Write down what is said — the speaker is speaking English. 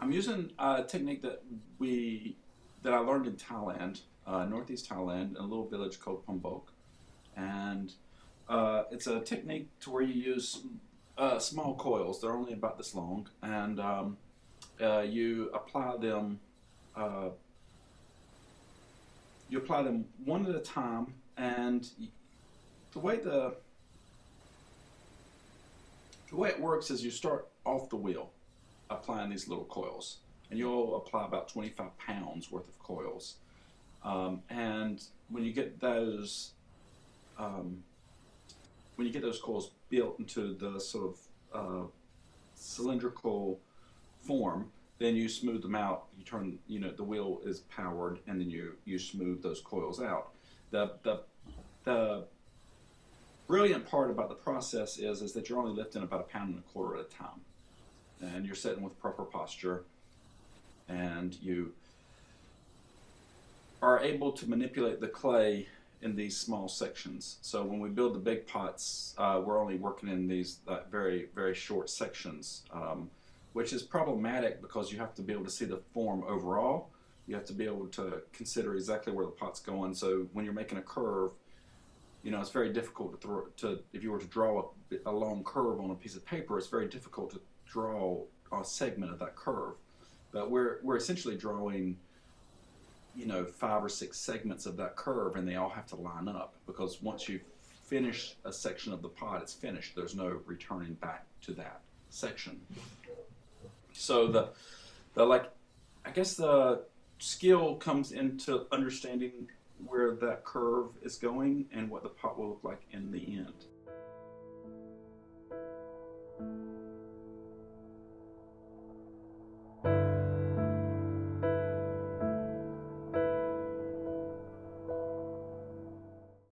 I'm using a technique that we that I learned in Thailand, uh, northeast Thailand, in a little village called Phon Bok, and uh, it's a technique to where you use uh, small coils. They're only about this long, and um, uh, you apply them. Uh, you apply them one at a time, and the way the the way it works is you start off the wheel applying these little coils, and you'll apply about 25 pounds worth of coils. Um, and when you get those, um, when you get those coils built into the sort of uh, cylindrical form, then you smooth them out. You turn, you know, the wheel is powered, and then you you smooth those coils out. The the the brilliant part about the process is is that you're only lifting about a pound and a quarter at a time and you're sitting with proper posture and you are able to manipulate the clay in these small sections. So when we build the big pots uh, we're only working in these uh, very very short sections um, which is problematic because you have to be able to see the form overall. You have to be able to consider exactly where the pot's going. So when you're making a curve you know it's very difficult to throw to if you were to draw a, a long curve on a piece of paper it's very difficult to draw a segment of that curve. But we're we're essentially drawing, you know, five or six segments of that curve, and they all have to line up because once you finish a section of the pot, it's finished. There's no returning back to that section. So the the like, I guess the skill comes into understanding where that curve is going and what the pot will look like in the